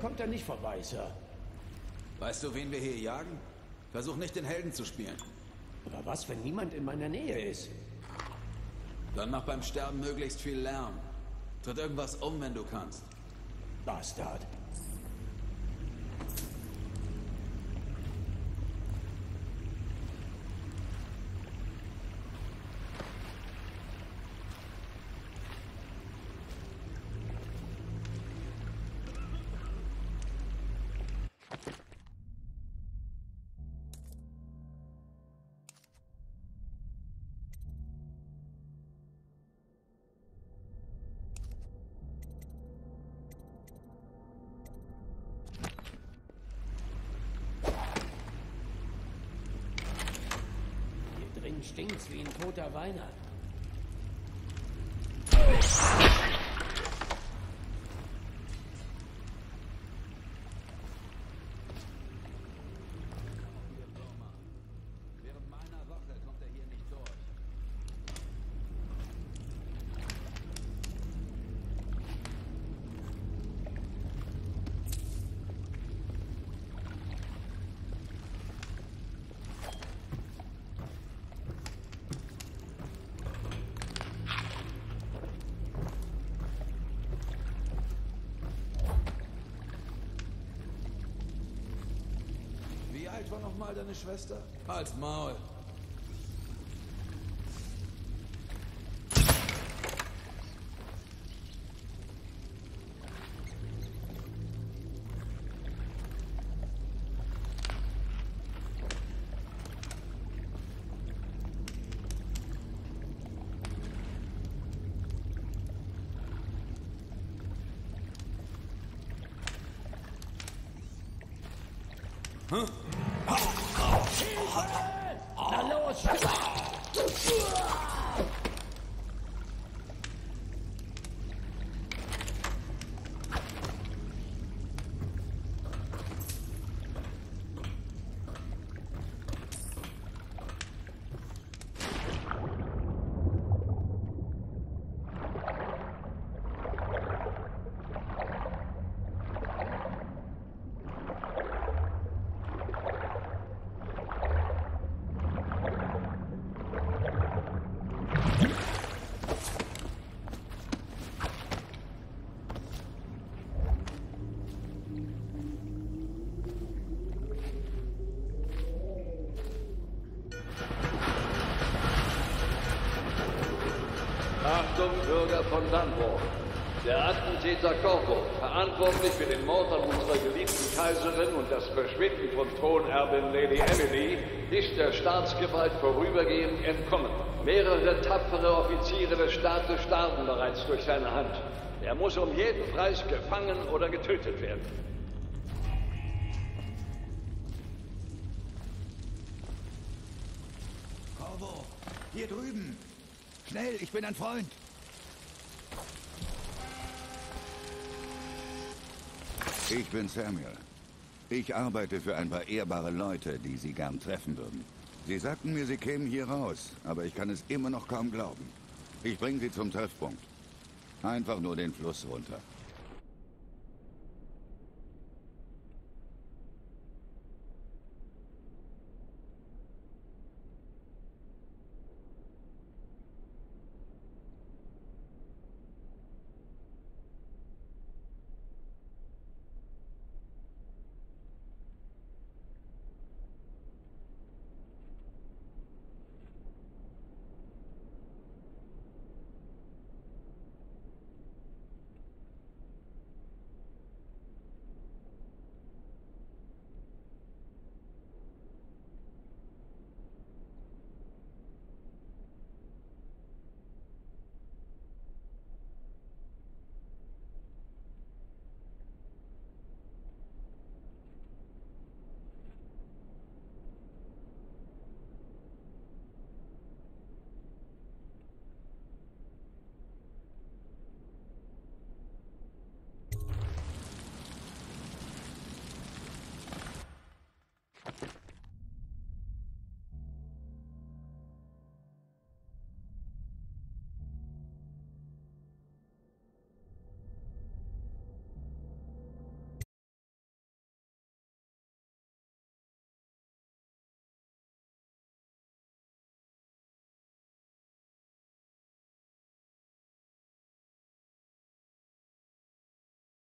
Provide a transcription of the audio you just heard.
kommt er nicht vorbei, Sir. Weißt du, wen wir hier jagen? Versuch nicht den Helden zu spielen. Aber was, wenn niemand in meiner Nähe ist? Dann mach beim Sterben möglichst viel Lärm. Tritt irgendwas um, wenn du kannst. Bastard. Stinkt's wie ein toter Weiner. War noch mal deine Schwester? Halt's Maul. 好，继续。那让我去吧。Von Dunwall. Der Attentäter Corvo, verantwortlich für den Mord an unserer geliebten Kaiserin und das Verschwinden von Thronerbin Lady Emily, ist der Staatsgewalt vorübergehend entkommen. Mehrere tapfere Offiziere des Staates starben bereits durch seine Hand. Er muss um jeden Preis gefangen oder getötet werden. Corvo, hier drüben. Schnell, ich bin ein Freund. Ich bin Samuel. Ich arbeite für ein paar ehrbare Leute, die Sie gern treffen würden. Sie sagten mir, Sie kämen hier raus, aber ich kann es immer noch kaum glauben. Ich bringe Sie zum Treffpunkt. Einfach nur den Fluss runter.